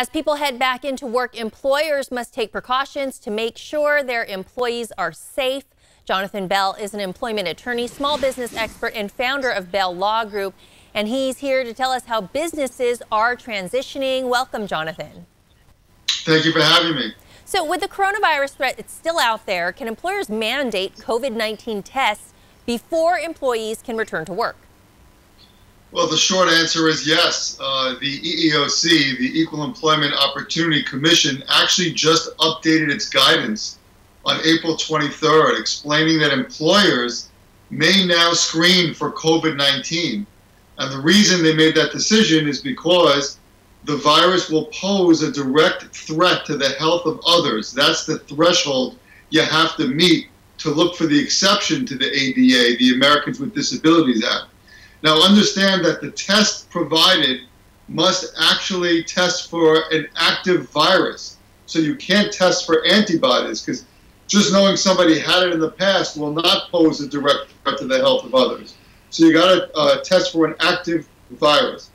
As people head back into work, employers must take precautions to make sure their employees are safe. Jonathan Bell is an employment attorney, small business expert, and founder of Bell Law Group. And he's here to tell us how businesses are transitioning. Welcome, Jonathan. Thank you for having me. So, with the coronavirus threat, it's still out there. Can employers mandate COVID 19 tests before employees can return to work? Well, the short answer is yes. Uh, the EEOC, the Equal Employment Opportunity Commission, actually just updated its guidance on April 23rd, explaining that employers may now screen for COVID 19. And the reason they made that decision is because the virus will pose a direct threat to the health of others. That's the threshold you have to meet to look for the exception to the ADA, the Americans with Disabilities Act. Now understand that the test provided must actually test for an active virus. So you can't test for antibodies because just knowing somebody had it in the past will not pose a direct threat to the health of others. So you got to uh, test for an active virus.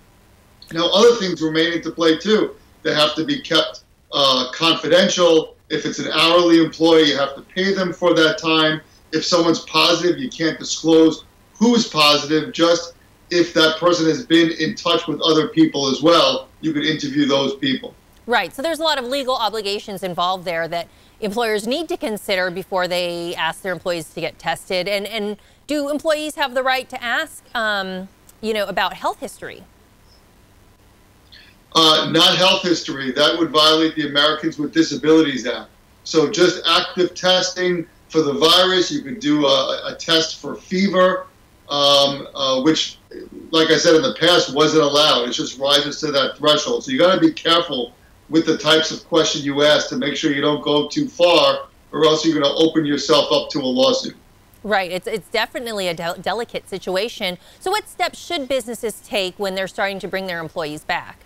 Now other things remain into play too. They have to be kept uh, confidential. If it's an hourly employee, you have to pay them for that time. If someone's positive, you can't disclose who is positive, just if that person has been in touch with other people as well, you could interview those people. Right. So there's a lot of legal obligations involved there that employers need to consider before they ask their employees to get tested. And and do employees have the right to ask, um, you know, about health history? Uh, not health history. That would violate the Americans with Disabilities Act. So just active testing for the virus. You could do a, a test for fever um, uh, which, like I said in the past, wasn't allowed. It just rises to that threshold. So you got to be careful with the types of question you ask to make sure you don't go too far, or else you're going to open yourself up to a lawsuit. Right. It's, it's definitely a de delicate situation. So, what steps should businesses take when they're starting to bring their employees back?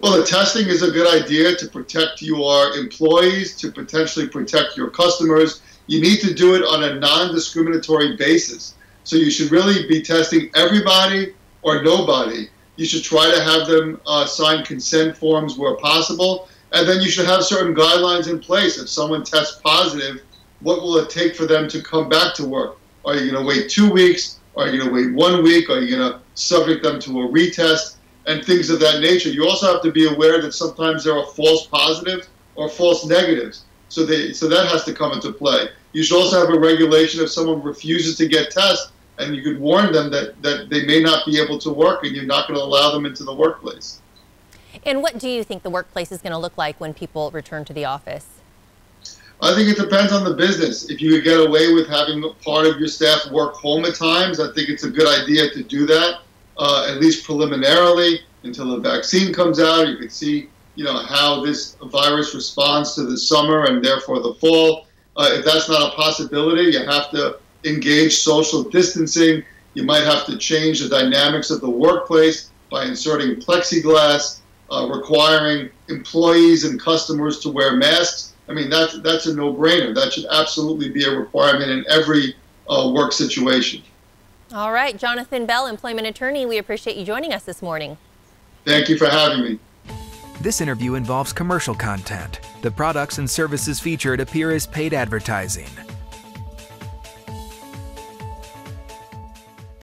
Well, the testing is a good idea to protect your employees, to potentially protect your customers. You need to do it on a non discriminatory basis. So you should really be testing everybody or nobody. You should try to have them uh, sign consent forms where possible. And then you should have certain guidelines in place. If someone tests positive, what will it take for them to come back to work? Are you going to wait two weeks? Are you going to wait one week? Are you going to subject them to a retest? And things of that nature. You also have to be aware that sometimes there are false positives or false negatives. So, they, so that has to come into play. You should also have a regulation if someone refuses to get tested and you could warn them that, that they may not be able to work and you're not going to allow them into the workplace. And what do you think the workplace is going to look like when people return to the office? I think it depends on the business. If you could get away with having part of your staff work home at times, I think it's a good idea to do that, uh, at least preliminarily, until the vaccine comes out. You could see, you know, how this virus responds to the summer and therefore the fall. Uh, if that's not a possibility, you have to engage social distancing. You might have to change the dynamics of the workplace by inserting plexiglass, uh, requiring employees and customers to wear masks. I mean, that's, that's a no-brainer. That should absolutely be a requirement in every uh, work situation. All right, Jonathan Bell, employment attorney, we appreciate you joining us this morning. Thank you for having me. This interview involves commercial content. The products and services featured appear as paid advertising.